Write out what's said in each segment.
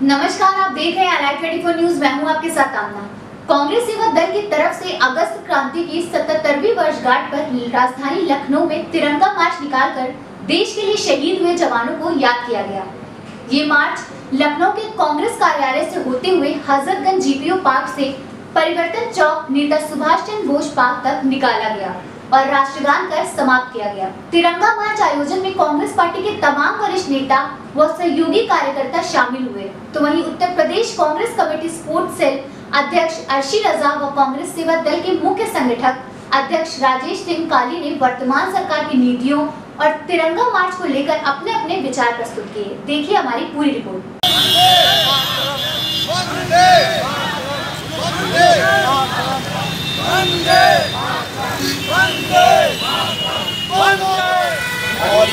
नमस्कार, आप देख रहे हैं अलाइव 24 न्यूज़ मैं हूँ आपके साथ आमना कांग्रेस सेवा दल की तरफ़ से अगस्त क्रांति की 77वीं वर्षगांठ पर राजधानी लखनऊ में तिरंगा मार्च निकालकर देश के लिए शहीद हुए जवानों को याद किया गया। ये मार्च लखनऊ के कांग्रेस कार्यालय से होते हुए हजरतगंज जीपीओ पार्क से परिवर्तन चौक नेता सुभाष चंद्र बोस पार्क तक निकाला गया। और राष्ट्रगान कर समाप्त किया गया। तिरंगा मार्च आयोजन में कांग्रेस पार्टी के तमाम वरिष्ठ नेता व सहयोगी कार्यकर्ता शामिल हुए। तो वहीं Uttar Pradesh Congress committee sports cell अध्यक्ष अर्शी रजा व कांग्रेस सेवा दल के मुख्य संगठक अध्यक्ष राजेश सिंह काली ने वर्तमान सरकार की नीतियों और तिरंगा मार्च को लेकर अपने अपने विचार प्रस्तुत किए। देखिए हमारी पूरी रिपोर्ट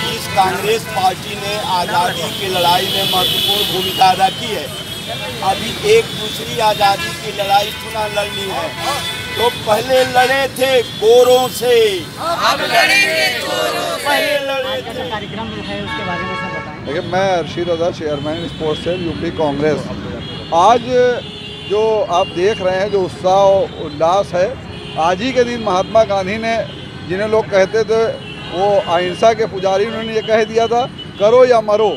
इस कांग्रेस पार्टी ने आज़ादी की लड़ाई में महत्वपूर्ण भूमिका अदा की है। अभी एक दूसरी आज़ादी की लड़ाई चुना लड़नी है। तो पहले लड़े थे गोरों से। अब लड़ेंगे पहले लड़े थे। कार्यक्रम है उसके बारे में सब बताएँ। देखिए मैं अर्शीद अदा chairman sports cell UP Congress. आज जो आप देख रहे हैं जो उत्साह उल्लास है आज ही के दिन महात्मा गांधी ने जिन्हें लोग कहते थे वो अहिंसा के पुजारी उन्होंने ये कह दिया था, करो या मरो।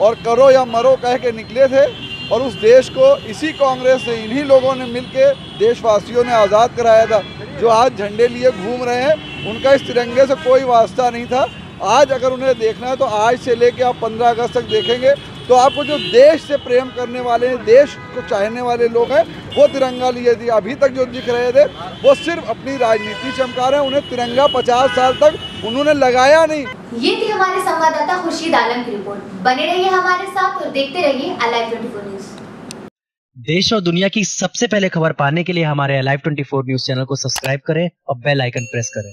और करो या मरो कह के निकले थे और उस देश को इसी कांग्रेस से इन्हीं लोगों ने मिलके देशवासियों ने आज़ाद कराया था, जो आज झंडे लिए घूम रहे हैं। उनका इस तिरंगे से कोई वास्ता नहीं था। आज अगर उन्हें देखना है तो आज से लेके आप 15 अगस्त तक देखेंगे तो आपको जो देश से प्रेम करने वाले हैं देश को चाहने वाले लोग हैं वो तिरंगा लिए थे अभी तक जो दिख रहे थे वो सिर्फ़ अपनी राजनीति चमका रहे हैं उन्हें तिरंगा पचास साल तक उन्होंने लगाया नहीं। ये थी हमारे संवाददाता खुर्शीद आलम की रिपोर्ट। बने रहिए हमारे साथ और देखते रहिए अलाइव 24 न्यूज़। देश और दुनिया की सबसे पहले खबर पाने के लिए हमारे लाइव 24 न्यूज़ चैनल को सब्सक्राइब करें और बेल आइकन प्रेस करें।